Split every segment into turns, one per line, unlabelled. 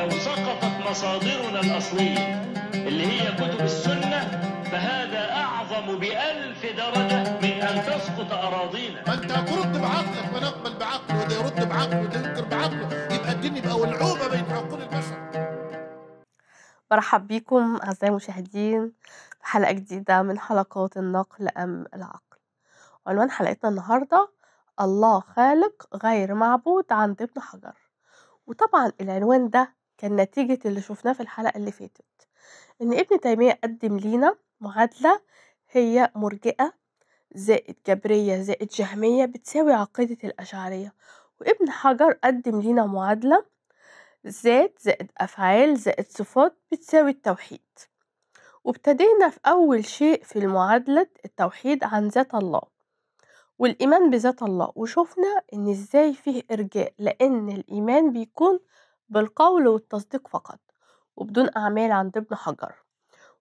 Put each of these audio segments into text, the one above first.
لو سقطت مصادرنا الأصلية اللي هي كتب السنة فهذا أعظم بألف درجة من أن تسقط أراضينا.
ما أنت هترد بعقلك فنقبل بعقله وده يرد بعقله وده ينكر بعقله. يبقى الدين يبقى ولعوبه بين عقول البشر.
مرحب بيكم أعزائي المشاهدين في حلقة جديدة من حلقات النقل أم العقل. عنوان حلقتنا النهاردة الله خالق غير معبود عند ابن حجر. وطبعا العنوان ده كان نتيجة اللي شفناه في الحلقة اللي فاتت إن ابن تيمية قدم لينا معادلة هي مرجئة زائد جبرية زائد جهمية بتساوي عقيدة الأشعرية وابن حجر قدم لينا معادلة ذات زائد أفعال زائد صفات بتساوي التوحيد. وابتدينا في أول شيء في المعادلة التوحيد عن ذات الله والإيمان بذات الله وشفنا إن إزاي فيه إرجاء لأن الإيمان بيكون بالقول والتصديق فقط وبدون أعمال عند ابن حجر.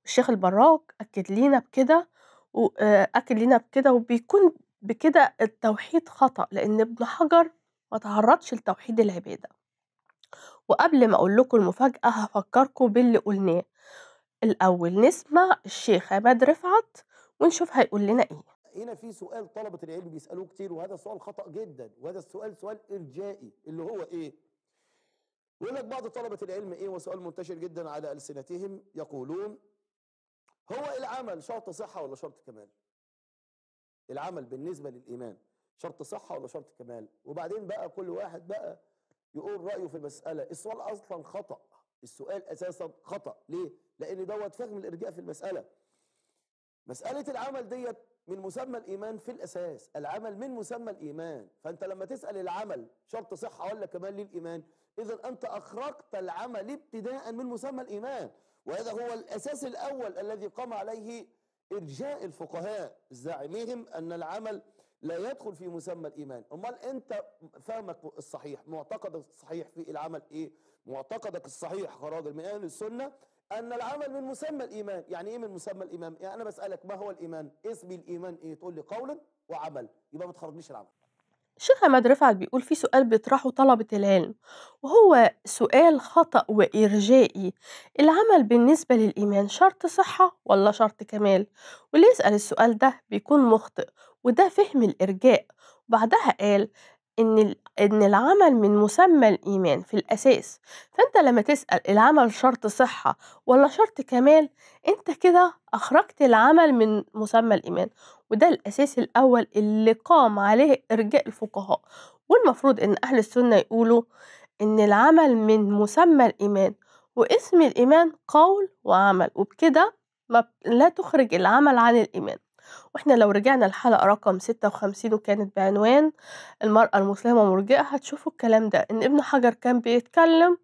الشيخ البراك أكد لينا بكده وأكد لينا بكده وبيكون بكده التوحيد خطأ لأن ابن حجر ما تعرضش لتوحيد العبادة. وقبل ما أقول لكم المفاجأة هفكركم باللي قلناه. الأول نسمع الشيخ عماد رفعت ونشوف هيقول لنا إيه.
هنا في سؤال طلبة العلم بيسألوه كتير وهذا سؤال خطأ جدا وهذا السؤال سؤال إرجائي اللي هو إيه؟ يقول لك بعض طلبة العلم إيه؟ وسؤال منتشر جدا على ألسنتهم. يقولون هو العمل شرط صحة ولا شرط كمال؟ العمل بالنسبة للإيمان شرط صحة ولا شرط كمال؟ وبعدين بقى كل واحد بقى يقول رأيه في المسألة. السؤال أصلا خطأ. السؤال أساسا خطأ. ليه؟ لأن دوت فهم الإرجاء في المسألة. مسألة العمل ديت من مسمى الإيمان في الأساس. العمل من مسمى الإيمان. فأنت لما تسأل العمل شرط صحة ولا كمال للإيمان إذا أنت أخرجت العمل ابتداء من مسمى الإيمان وهذا هو الأساس الأول الذي قام عليه إرجاء الفقهاء زعمهم أن العمل لا يدخل في مسمى الإيمان. أمال أنت فهمك الصحيح معتقدك الصحيح في العمل إيه؟ معتقدك الصحيح كراجل من أهل السنة أن العمل من مسمى الإيمان. يعني إيه من مسمى الإيمان؟ يعني أنا بسألك ما هو الإيمان؟ اسم الإيمان إيه؟ تقول لي قول وعمل يبقى ما تخرجنيش العمل.
الشيخ عماد رفعت بيقول في سؤال بيطرحه طلبة العلم وهو سؤال خطأ وإرجائي. العمل بالنسبة للإيمان شرط صحة ولا شرط كمال؟ واللي يسأل السؤال ده بيكون مخطئ وده فهم الإرجاء. وبعدها قال إن إن العمل من مسمى الإيمان في الأساس. فأنت لما تسأل العمل شرط صحة ولا شرط كمال أنت كده أخرجت العمل من مسمى الإيمان. وده الأساس الأول اللي قام عليه إرجاء الفقهاء. والمفروض إن أهل السنة يقولوا إن العمل من مسمى الإيمان واسم الإيمان قول وعمل وبكده ما لا تخرج العمل عن الإيمان. وإحنا لو رجعنا الحلقة رقم 56 وكانت بعنوان المرأة المسلمة مرجئة هتشوفوا الكلام ده. إن ابن حجر كان بيتكلم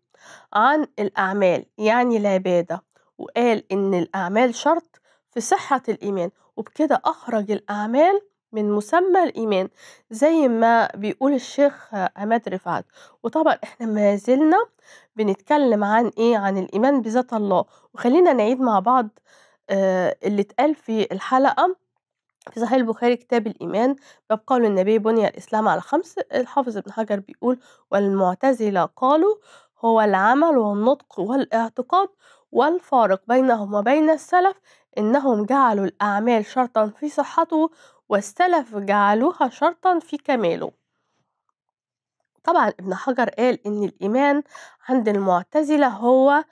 عن الأعمال يعني العبادة وقال إن الأعمال شرط في صحة الإيمان وبكده أخرج الأعمال من مسمى الإيمان زي ما بيقول الشيخ عماد رفعت. وطبعا إحنا ما زلنا بنتكلم عن إيه؟ عن الإيمان بذات الله. وخلينا نعيد مع بعض آه اللي اتقال في الحلقة في صحيح البخاري كتاب الإيمان باب قول النبي بني الإسلام على خمس. الحافظ ابن حجر بيقول والمعتزلة قالوا هو العمل والنطق والإعتقاد والفارق بينهم وبين السلف إنهم جعلوا الأعمال شرطا في صحته والسلف جعلوها شرطا في كماله. طبعا ابن حجر قال إن الإيمان عند المعتزلة هو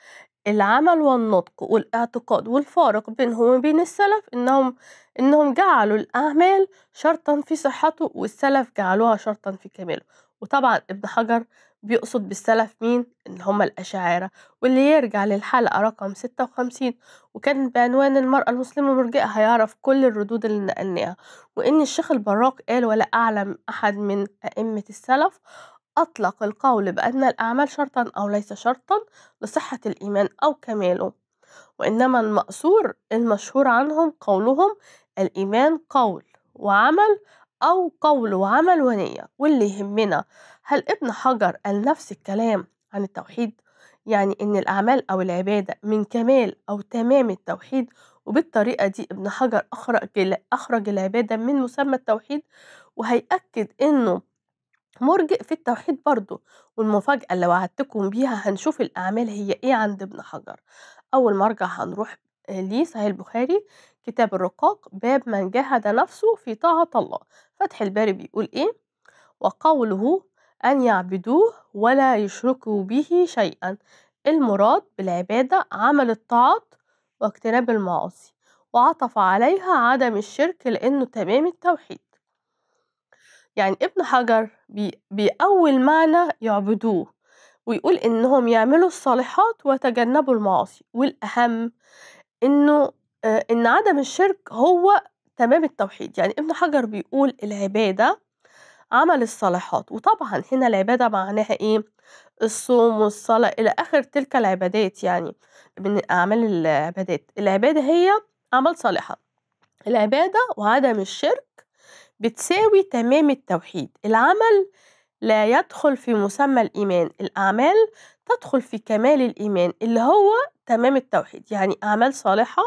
العمل والنطق والاعتقاد والفارق بينهم وبين السلف إنهم إنهم جعلوا الأعمال شرطا في صحته والسلف جعلوها شرطا في كماله. وطبعا ابن حجر بيقصد بالسلف مين؟ إن هم الأشاعرة واللي يرجع للحلقة رقم 56 وكان بعنوان المرأة المسلمة مرجئة هيعرف كل الردود اللي نقلناها وإن الشيخ البراق قال ولا أعلم أحد من أئمة السلف أطلق القول بأن الأعمال شرطا أو ليس شرطا لصحة الإيمان أو كماله وإنما المأثور المشهور عنهم قولهم الإيمان قول وعمل أو قول وعمل ونية واللي يهمنا هل ابن حجر قال نفس الكلام عن التوحيد؟ يعني إن الأعمال أو العبادة من كمال أو تمام التوحيد وبالطريقة دي ابن حجر أخرج أخرج العبادة من مسمى التوحيد وهيأكد إنه مرجئ في التوحيد برضه. والمفاجأة اللي وعدتكم بيها هنشوف الأعمال هي إيه عند ابن حجر. أول مرجع هنروح ليه صحيح البخاري كتاب الرقاق باب من جاهد نفسه في طاعة الله. فتح الباري بيقول إيه؟ وقوله أن يعبدوه ولا يشركوا به شيئا. المراد بالعبادة عمل الطاعات واجتناب المعاصي وعطف عليها عدم الشرك لأنه تمام التوحيد. يعني ابن حجر بي بيأول معنى يعبدوه ويقول إنهم يعملوا الصالحات ويتجنبوا المعاصي والأهم إنه آه، إن عدم الشرك هو تمام التوحيد. يعني ابن حجر بيقول العبادة عمل الصالحات. وطبعا هنا العبادة معناها إيه؟ الصوم والصلاة إلى آخر تلك العبادات يعني من أعمال العبادات. العبادة هي عمل صالحة. العبادة وعدم الشرك بتساوي تمام التوحيد. العمل لا يدخل في مسمى الإيمان الأعمال تدخل في كمال الإيمان اللي هو تمام التوحيد. يعني أعمال صالحة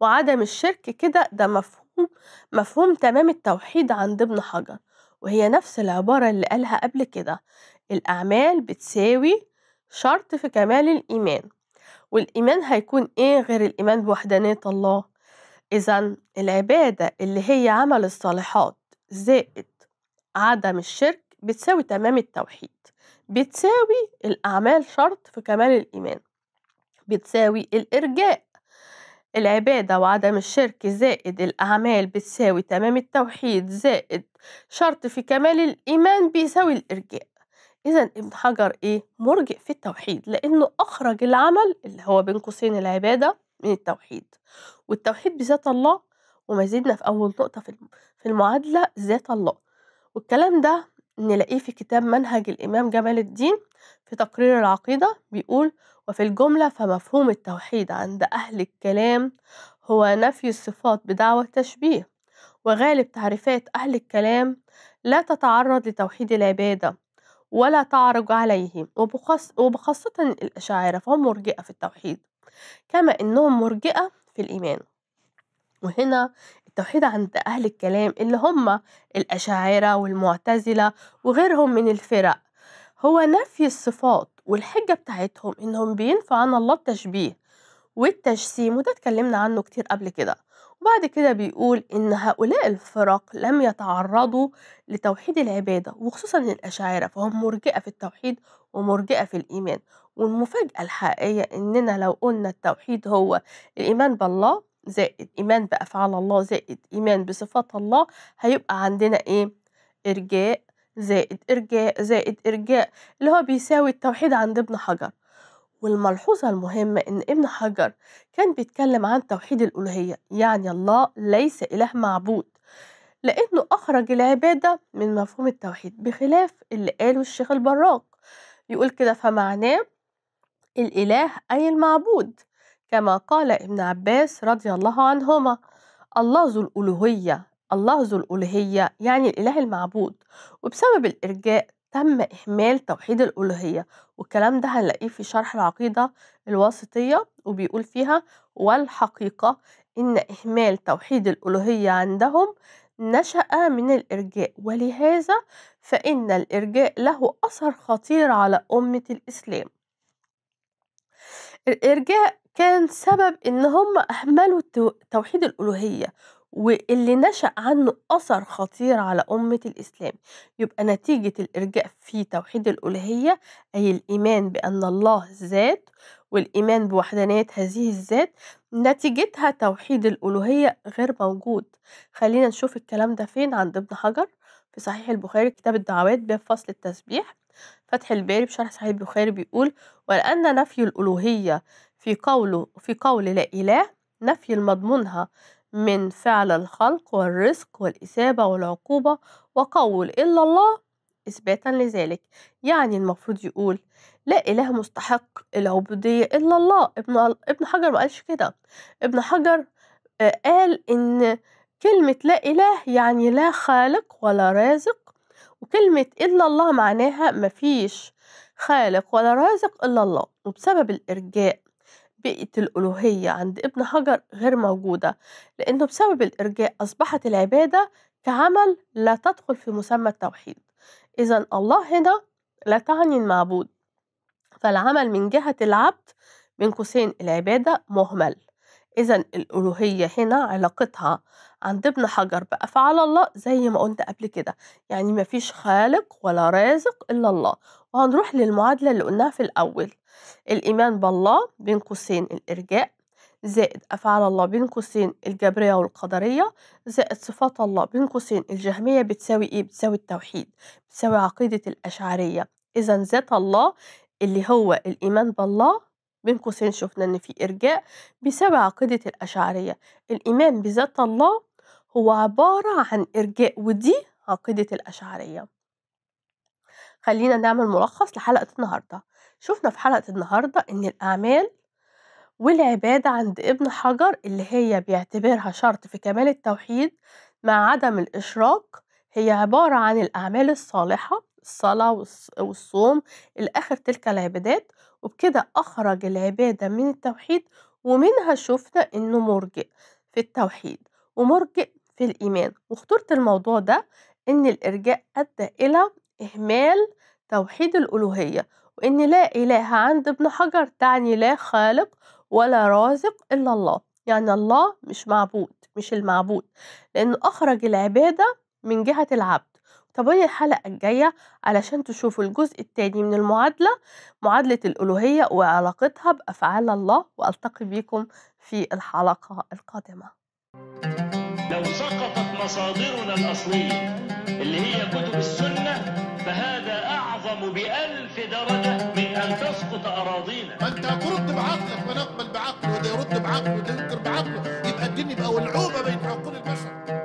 وعدم الشرك كده ده مفهوم مفهوم تمام التوحيد عند ابن حجر. وهي نفس العبارة اللي قالها قبل كده الأعمال بتساوي شرط في كمال الإيمان والإيمان هيكون إيه غير الإيمان بوحدانية الله؟ إذا العبادة اللي هي عمل الصالحات زائد عدم الشرك بتساوي تمام التوحيد بتساوي الأعمال شرط في كمال الإيمان بتساوي الإرجاء العبادة وعدم الشرك زائد الأعمال بتساوي تمام التوحيد زائد شرط في كمال الإيمان بيساوي الإرجاء. إذا ابن حجر إيه؟ مرجئ في التوحيد لأنه أخرج العمل اللي هو بين قوسين العبادة من التوحيد. والتوحيد بذات الله وما زلنا في أول نقطة في المعادلة ذات الله. والكلام ده نلاقيه في كتاب منهج الإمام جمال الدين في تقرير العقيدة بيقول وفي الجملة فمفهوم التوحيد عند أهل الكلام هو نفي الصفات بدعوى التشبيه وغالب تعريفات أهل الكلام لا تتعرض لتوحيد العبادة ولا تعرج عليه وبخاص وبخاصة الأشاعرة فهم مرجئة في التوحيد كما إنهم مرجئة في الإيمان. وهنا التوحيد عند أهل الكلام اللي هم الأشاعرة والمعتزلة وغيرهم من الفرق. هو نفي الصفات والحجة بتاعتهم إنهم بينفوا عن الله التشبيه والتجسيم وده اتكلمنا عنه كتير قبل كده. وبعد كده بيقول إن هؤلاء الفرق لم يتعرضوا لتوحيد العبادة وخصوصا الأشاعرة فهم مرجئة في التوحيد ومرجئة في الإيمان. والمفاجأة الحقيقية إننا لو قلنا التوحيد هو الإيمان بالله زائد إيمان بأفعال الله زائد إيمان بصفات الله هيبقى عندنا إيه؟ إرجاء زائد إرجاء زائد إرجاء اللي هو بيساوي التوحيد عند ابن حجر. والملحوظة المهمة إن ابن حجر كان بيتكلم عن توحيد الألوهية يعني الله ليس إله معبود لأنه أخرج العبادة من مفهوم التوحيد بخلاف اللي قاله الشيخ البراق. يقول كده فمعناه الإله أي المعبود. كما قال ابن عباس رضي الله عنهما الله ذو الألوهية الله ذو الألوهية يعني الإله المعبود وبسبب الإرجاء تم إهمال توحيد الألوهية والكلام ده هنلاقيه في شرح العقيدة الواسطية وبيقول فيها والحقيقة إن إهمال توحيد الألوهية عندهم نشأ من الإرجاء ولهذا فإن الإرجاء له أثر خطير على أمة الإسلام. الإرجاء كان سبب إن هم أهملوا تو- توحيد الألوهية واللي نشأ عنه أثر خطير على أمة الإسلام. يبقى نتيجة الإرجاء في توحيد الألوهية أي الإيمان بأن الله ذات والإيمان بوحدانية هذه الذات نتيجتها توحيد الألوهية غير موجود. خلينا نشوف الكلام ده فين عند ابن حجر في صحيح البخاري كتاب الدعوات باب فصل التسبيح. فتح الباري بشرح صحيح البخاري بيقول ولأن نفي الألوهية في قوله في قول لا إله نفي المضمونها من فعل الخلق والرزق والإثابة والعقوبة وقول إلا الله إثباتا لذلك. يعني المفروض يقول لا إله مستحق العبودية إلا الله. ابن ابن حجر ما قالش كده. ابن حجر آه، قال إن كلمة لا إله يعني لا خالق ولا رازق وكلمة إلا الله معناها مفيش خالق ولا رازق إلا الله. وبسبب الإرجاء بقت الألوهية عند ابن حجر غير موجودة لأنه بسبب الإرجاء أصبحت العبادة كعمل لا تدخل في مسمى التوحيد. إذا الله هنا لا تعني المعبود فالعمل من جهة العبد بين قوسين العبادة مهمل. إذا الألوهية هنا علاقتها عند ابن حجر بأفعال الله زي ما قلت قبل كده. يعني مفيش خالق ولا رازق إلا الله. وهنروح للمعادلة اللي قلناها في الأول. الإيمان بالله بين قوسين الإرجاء. زائد أفعال الله بين قوسين الجبرية والقدرية. زائد صفات الله بين قوسين الجهمية بتساوي إيه؟ بتساوي التوحيد. بتساوي عقيدة الأشعرية. إذا ذات الله اللي هو الإيمان بالله بين قوسين شفنا إن في إرجاء بيساوي عقيدة الأشعرية. الإيمان بذات الله هو عبارة عن إرجاء ودي عقيدة الأشعرية. خلينا نعمل ملخص لحلقة النهاردة. شفنا في حلقة النهاردة إن الأعمال والعبادة عند ابن حجر اللي هي بيعتبرها شرط في كمال التوحيد مع عدم الإشراك هي عبارة عن الأعمال الصالحة الصلاة والص- والصوم إلى آخر تلك العبادات وبكده أخرج العبادة من التوحيد ومنها شفنا إنه مرجئ في التوحيد. ومرجئ في الإيمان وخطورة الموضوع ده إن الإرجاء أدى إلى إهمال توحيد الألوهية وإن لا إله عند ابن حجر تعني لا خالق ولا رازق إلا الله. يعني الله مش معبود مش المعبود لأنه أخرج العبادة من جهة العبد. تابعوني الحلقة الجاية؟ علشان تشوفوا الجزء التاني من المعادلة معادلة الألوهية وعلاقتها بأفعال الله وألتقي بكم في الحلقة القادمة.
لو سقطت مصادرنا الأصلية اللي هي كتب السنة فهذا أعظم بألف درجة من أن تسقط أراضينا.
ما أنت ترد بعقلك ونقبل بعقله وده يرد بعقله وده ينكر بعقله. يبقى الدين يبقى ولعوبه بين عقول البشر.